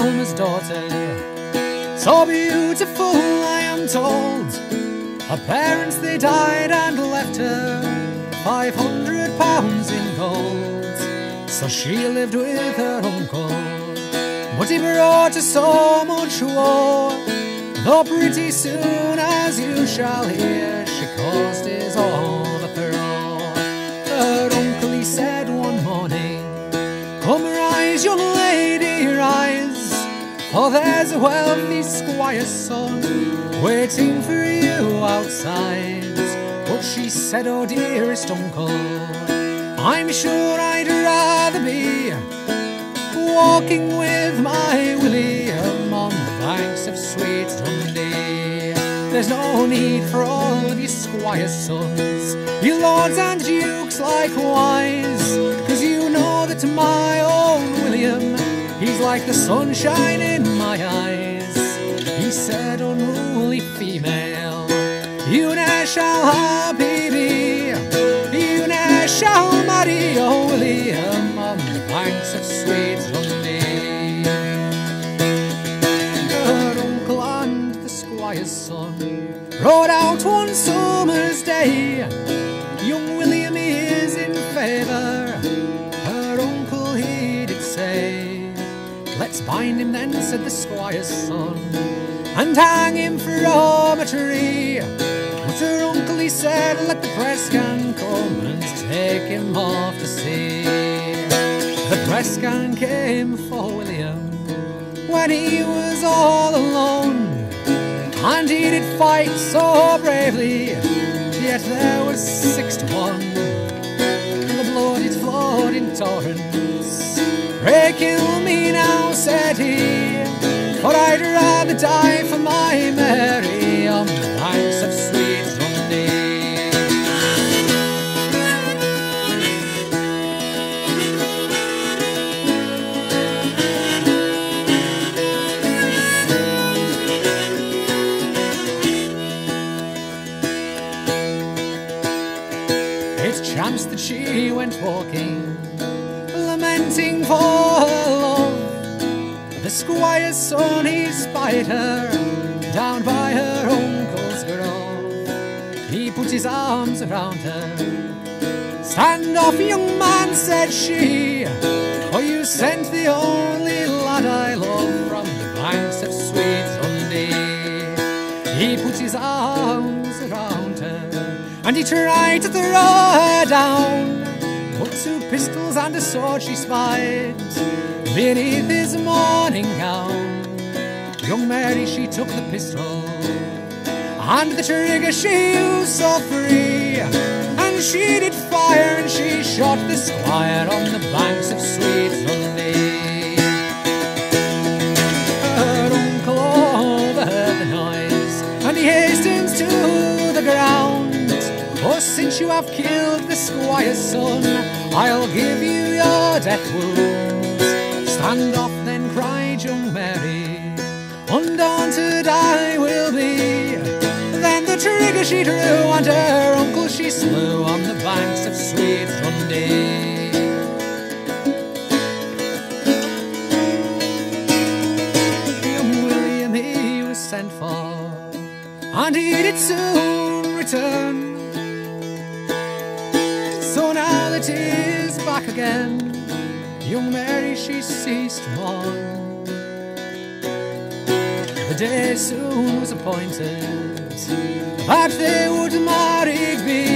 Farmer's daughter. So beautiful, I am told. Her parents, they died and left her 500 pounds in gold. So she lived with her uncle. But he brought her so much woe. Though pretty soon, as you shall hear, she caused his overthrow. For there's a wealthy squire's son waiting for you outside. But she said, Oh, dearest uncle, I'm sure I'd rather be walking with my William on the banks of sweet Dundee. There's no need for all of you squires' sons, you lords and dukes likewise, cause you know that my like the sunshine in my eyes. He said, unruly female, you ne'er shall have baby, you ne'er shall marry, William, on the banks of sweet Dundee. Her uncle and the squire's son rode out one summer's day. Bind him then, said the squire's son, and hang him from a tree. But her uncle he said, Let the press gang come and take him off to sea. The press gang came for William when he was all alone. And he did fight so bravely, yet there was six to one. The blood it flowed in torrents. Pray kill me now, said he, for I'd rather die for my Mary on the banks of sweet Dundee. It chanced that she went walking, lamenting for love. The squire's son, he spied her down by her uncle's grove. He put his arms around her. Stand off, young man, said she, for you sent the only lad I love from the banks of sweet Dundee. He put his arms around her and he tried to throw her down. Two pistols and a sword she spied beneath his morning gown. Young Mary, she took the pistol and the trigger she used so free. And she did fire and she shot the squire on the banks of sweet Dundee. Since you have killed the squire's son, I'll give you your death wounds. Stand off then, cried young Mary. Undaunted I will be. Then the trigger she drew, and her uncle she slew on the banks of sweet Dundee. Sent for, and he did soon return. He is back again, young Mary she ceased mourn. The day soon was appointed that they would married be,